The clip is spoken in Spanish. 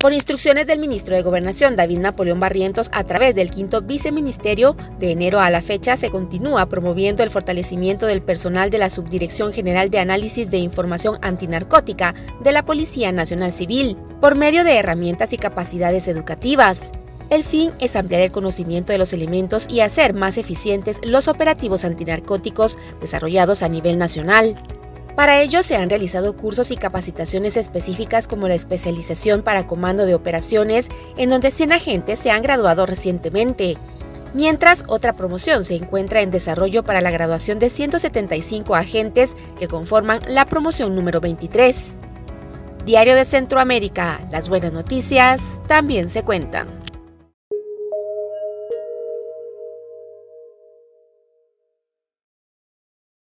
Por instrucciones del ministro de Gobernación, David Napoleón Barrientos, a través del quinto viceministerio, de enero a la fecha se continúa promoviendo el fortalecimiento del personal de la Subdirección General de Análisis de Información Antinarcótica de la Policía Nacional Civil, por medio de herramientas y capacidades educativas. El fin es ampliar el conocimiento de los elementos y hacer más eficientes los operativos antinarcóticos desarrollados a nivel nacional. Para ello se han realizado cursos y capacitaciones específicas como la especialización para comando de operaciones, en donde 100 agentes se han graduado recientemente. Mientras, otra promoción se encuentra en desarrollo para la graduación de 175 agentes que conforman la promoción número 23. Diario de Centroamérica, las buenas noticias también se cuentan.